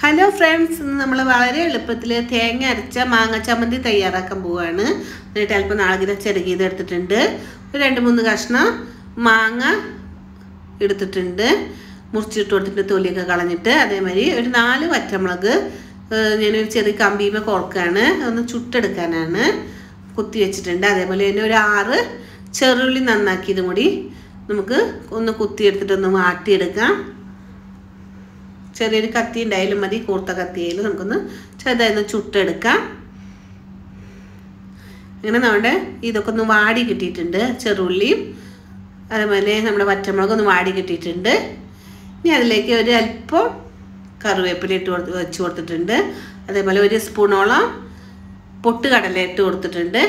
Hello friends ഇന്ന് നമ്മൾ വളരെ എളുപ്പത്തിൽ തേങ്ങ അരച്ച മാങ്ങ ചമ്മന്തി തയ്യാറാക്കാൻ പോവുകയാണ് എന്നിട്ട് അല്പം നാളെ ചെറുകിയത് എടുത്തിട്ടുണ്ട്. ഒരു രണ്ട് മൂന്ന് കഷ്ണം മാങ്ങ എടുത്തിട്ടുണ്ട്. മുറിച്ചിട്ട് കൊടുത്തിട്ട് തൊലിയൊക്കെ കളഞ്ഞിട്ട് അതേമാതിരി ഒരു നാല് വറ്റമുളക് ഞാനൊരു ചെറിയ കമ്പീമ കോർക്കാണ് ഒന്ന് ചുട്ടെടുക്കാനാണ്. കുത്തി വെച്ചിട്ടുണ്ട്. അതേപോലെ തന്നെ ഒരു ആറ് ചെറുള്ളി നന്നാക്കിയതും കൂടി നമുക്ക് ഒന്ന് കുത്തിയെടുത്തിട്ടൊന്ന് മാറ്റിയെടുക്കാം ചെറിയൊരു കത്തി ഉണ്ടായാലും മതി കൂർത്ത കത്തിയിൽ നമുക്കൊന്ന് ചെറുതായിരുന്നു ചുട്ടെടുക്കാം. ഇങ്ങനെ നമ്മുടെ ഇതൊക്കെ ഒന്ന് വാടി കിട്ടിയിട്ടുണ്ട് ചെറുള്ളിയും അതുപോലെ നമ്മുടെ പച്ചമുളക് ഒന്ന് വാടി കിട്ടിയിട്ടുണ്ട്. ഇനി അതിലേക്ക് ഒരു അല്പം കറിവേപ്പില ഇട്ട് കൊടുത്ത് വെച്ച് കൊടുത്തിട്ടുണ്ട്. അതേപോലെ ഒരു സ്പൂണോളം പൊട്ടുകടല ഇട്ട് കൊടുത്തിട്ടുണ്ട്.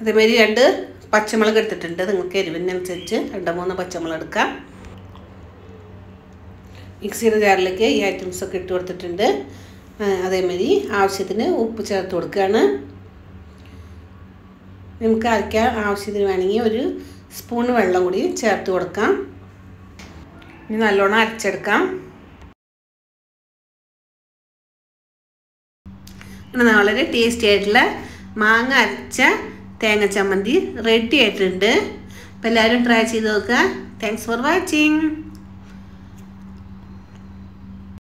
അതേമാതിരി രണ്ട് പച്ചമുളക് എടുത്തിട്ടുണ്ട്. നിങ്ങൾക്ക് എരിവിനനുസരിച്ച് രണ്ട് മൂന്ന് പച്ചമുളക് എടുക്കാം. മിക്സിയുടെ ജാറിലേക്ക് ഈ ഐറ്റംസൊക്കെ ഇട്ട് കൊടുത്തിട്ടുണ്ട്. അതേമാതിരി ആവശ്യത്തിന് ഉപ്പ് ചേർത്ത് കൊടുക്കുകയാണ്. നമുക്ക് അരയ്ക്കാൻ ആവശ്യത്തിന് വേണമെങ്കിൽ ഒരു സ്പൂൺ വെള്ളം കൂടി ചേർത്ത് കൊടുക്കാം. ഇനി നല്ലോണം അരച്ചെടുക്കാം. അങ്ങനെ വളരെ ടേസ്റ്റി ആയിട്ടുള്ള മാങ്ങ അരച്ച തേങ്ങ ചമ്മന്തി റെഡി ആയിട്ടുണ്ട്. അപ്പോൾ എല്ലാവരും ട്രൈ ചെയ്ത് നോക്കുക. Thanks for watching